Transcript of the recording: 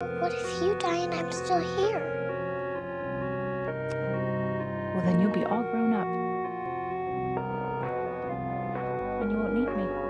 What if you die and I'm still here? Well, then you'll be all grown up. And you won't need me.